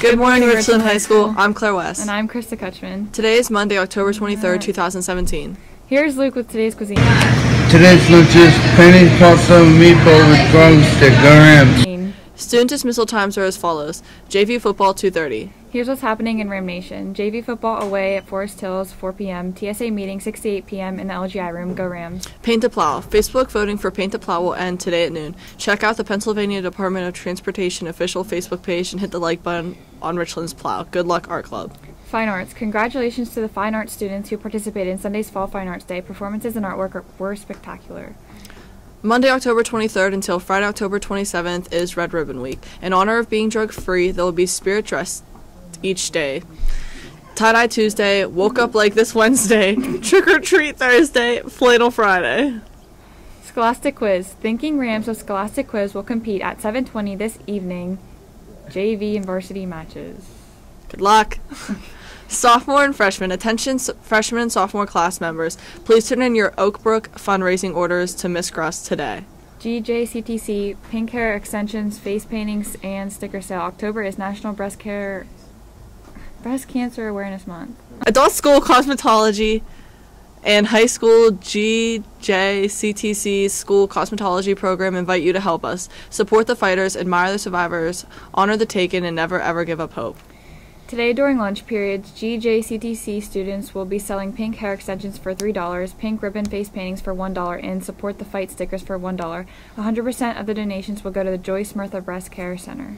Good morning, Richland High School. I'm Claire West. And I'm Krista Kutchman. Today is Monday, October 23rd, 2017. Here's Luke with today's cuisine. Today's lunch is penne pasta meatball with drumstick. Go Rams. Student dismissal times are as follows. JV football 2:30. Here's what's happening in Ram Nation. JV football away at Forest Hills 4 p.m. TSA meeting 6 to 8 p.m. in the LGI room. Go Rams. Paint to Plow. Facebook voting for Paint to Plow will end today at noon. Check out the Pennsylvania Department of Transportation official Facebook page and hit the like button on Richland's Plow. Good luck, Art Club. Fine Arts. Congratulations to the fine arts students who participated in Sunday's Fall Fine Arts Day. Performances and artwork were spectacular. Monday, October 23rd until Friday, October 27th is Red Ribbon Week. In honor of being drug free, there will be spirit dress each day. Tie dye Tuesday, woke up like this Wednesday, trick or treat Thursday, flannel Friday. Scholastic Quiz. Thinking Rams of Scholastic Quiz will compete at 7:20 this evening. JV and varsity matches. Good luck. Sophomore and freshman, attention s- freshman and sophomore class members, please turn in your Oakbrook fundraising orders to Miss Gross today. GJCTC, pink hair extensions, face paintings, and sticker sale. October is National Breast Care Breast Cancer Awareness Month. Adult school cosmetology and high school GJCTC school cosmetology program invite you to help us. Support the fighters, admire the survivors, honor the taken, and never ever give up hope. Today during lunch periods, GJCTC students will be selling pink hair extensions for $3, pink ribbon face paintings for $1, and support the fight stickers for $1. 100% of the donations will go to the Joyce Murtha Breast Care Center.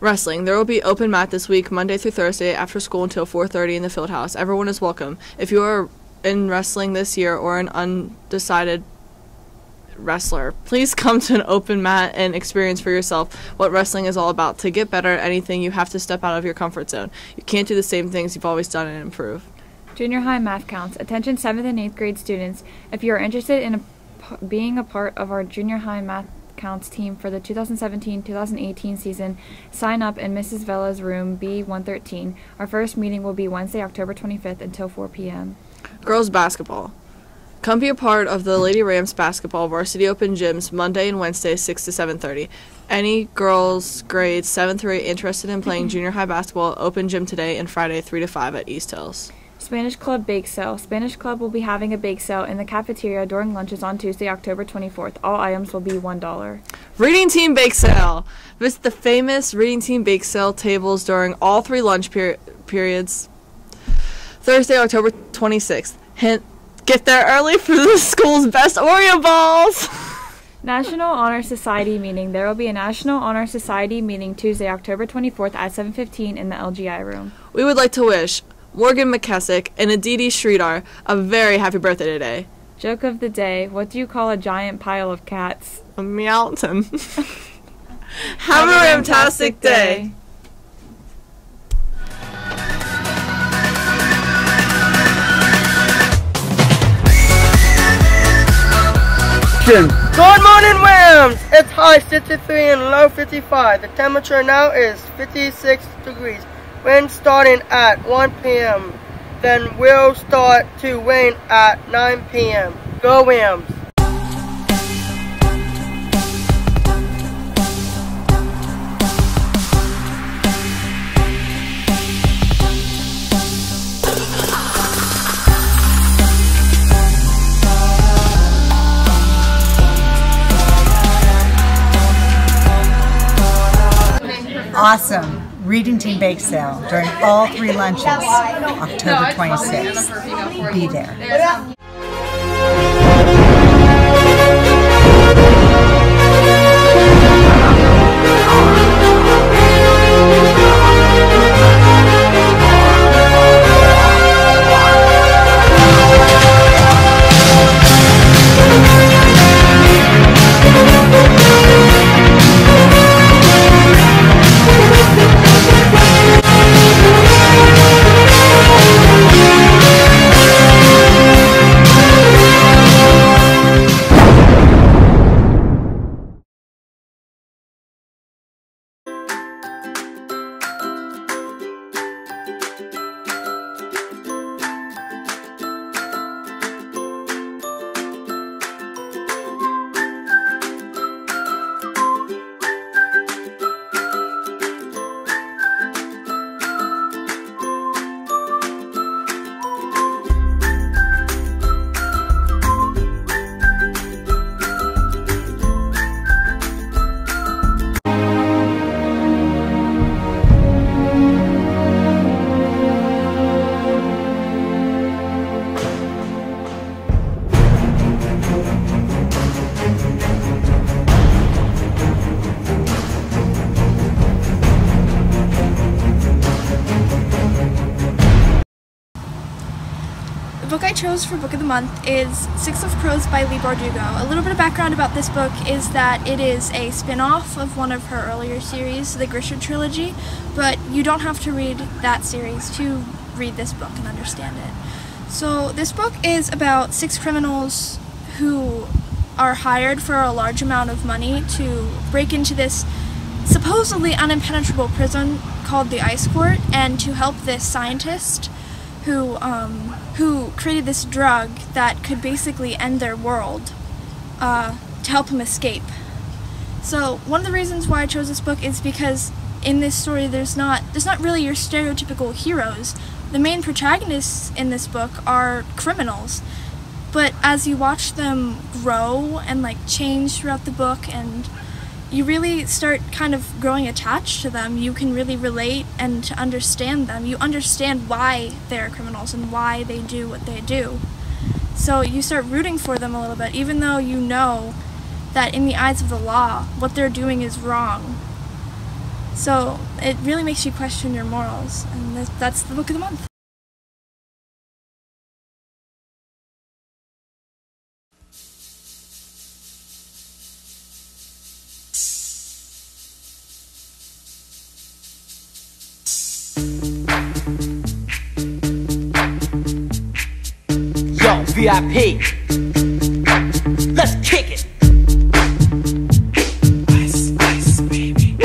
Wrestling. There will be open mat this week, Monday through Thursday, after school until 4:30 in the field house. Everyone is welcome. If you are in wrestling this year or an undecided wrestler, please come to an open mat and experience for yourself what wrestling is all about. To get better at anything, you have to step out of your comfort zone. You can't do the same things you've always done and improve. Junior high math counts. Attention 7th and 8th grade students. If you are interested in a, p- being a part of our junior high math counts team for the 2017-2018 season, sign up in Mrs. Vela's room B113. Our first meeting will be Wednesday, October 25th until 4 p.m. Girls basketball. Come be a part of the Lady Rams basketball varsity open gyms Monday and Wednesday 6 to 7:30. Any girls grades 7 through 8 interested in playing junior high basketball open gym today and Friday 3 to 5 at East Hills. Spanish Club Bake Sale. Spanish Club will be having a bake sale in the cafeteria during lunches on Tuesday, October 24th. All items will be $1. Reading Team Bake Sale. Visit the famous Reading Team Bake Sale tables during all three lunch per- periods. Thursday, October 26th. Hint, get there early for the school's best Oreo balls. National Honor Society meeting. There will be a National Honor Society meeting Tuesday, October 24th at 7:15 in the LGI room. We would like to wish Morgan McKessick and Aditi Sridhar a very happy birthday today. Joke of the day. What do you call a giant pile of cats? A mountain. Have a fantastic day. Good morning, Rams! It's high 63 and low 55. The temperature now is 56 degrees. Wind starting at 1 p.m. Then will start to rain at 9 p.m. Go Rams! Awesome reading team bake sale during all three lunches, October 26th. Be there. Chose for Book of the Month is Six of Crows by Leigh Bardugo. A little bit of background about this book is that it is a spin off of one of her earlier series, the Grisha trilogy, but you don't have to read that series to read this book and understand it. So, this book is about six criminals who are hired for a large amount of money to break into this supposedly unimpenetrable prison called the Ice Court and to help this scientist who um, who created this drug that could basically end their world uh, to help him escape. So one of the reasons why I chose this book is because in this story there's not there's not really your stereotypical heroes. The main protagonists in this book are criminals. But as you watch them grow and like change throughout the book and you really start kind of growing attached to them. You can really relate and to understand them. You understand why they're criminals and why they do what they do. So you start rooting for them a little bit, even though you know that in the eyes of the law, what they're doing is wrong. So it really makes you question your morals, and that's the book of the month. VIP. Let's kick it. Ice, ice, baby.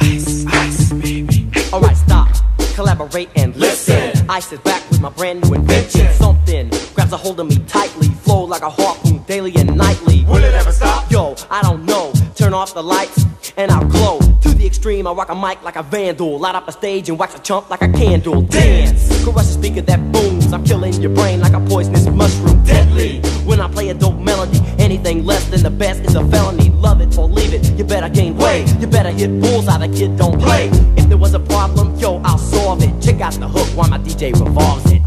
Ice, ice, baby. Alright, stop, collaborate and listen. Ice is back with my brand new invention. Something grabs a hold of me tightly, flow like a harpoon daily and nightly. Will it ever stop? Yo, I don't know. Turn off the lights and I'll glow. To the extreme, I rock a mic like a vandal. Light up a stage and wax a chump like a candle. Dance, crush a speaker that booms. I'm killing your brain like a poisonous mushroom. Deadly. When I play a dope melody, anything less than the best is a felony. Love it or leave it. You better gain weight. You better hit bulls out. The kid don't play. If there was a problem, yo, I'll solve it. Check out the hook while my DJ revolves it.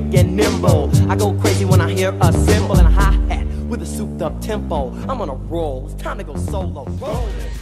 Quick and nimble. I go crazy when I hear a cymbal and a hi hat with a souped up tempo. I'm on a roll, it's time to go solo. Rolling.